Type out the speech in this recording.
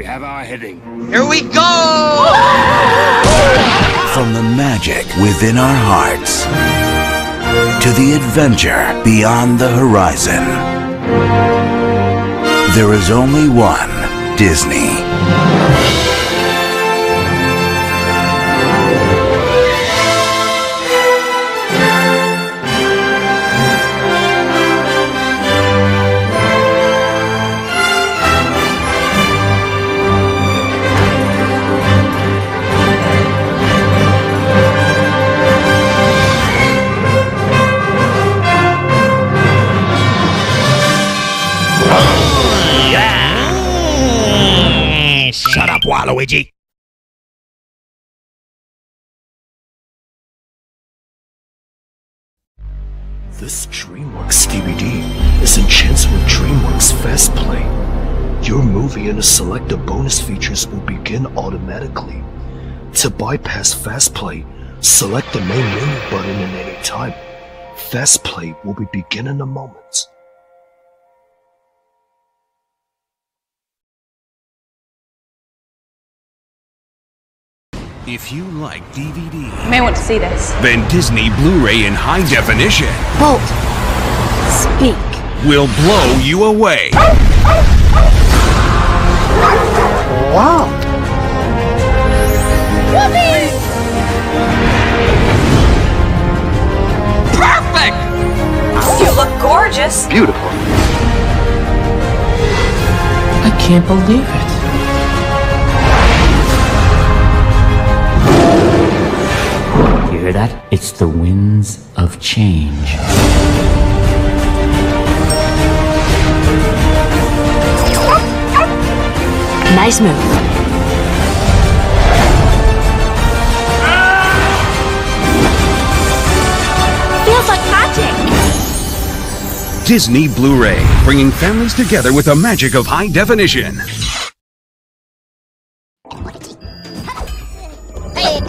We have our heading. Here we go! From the magic within our hearts to the adventure beyond the horizon. There is only one Disney. Waluigi. This DreamWorks DVD is enhanced with DreamWorks Fast Play. Your movie and the selected bonus features will begin automatically. To bypass Fast Play, select the main menu button at any time. Fast Play will be begin in a moment. If you like DVD, You may want to see this. then Disney Blu-ray in high definition Bolt. Speak. will blow you away. Wow. Perfect! You look gorgeous. Beautiful. I can't believe it. hear that? It's the winds of change. Nice move. Feels like magic. Disney Blu-ray, bringing families together with the magic of high definition. Hey,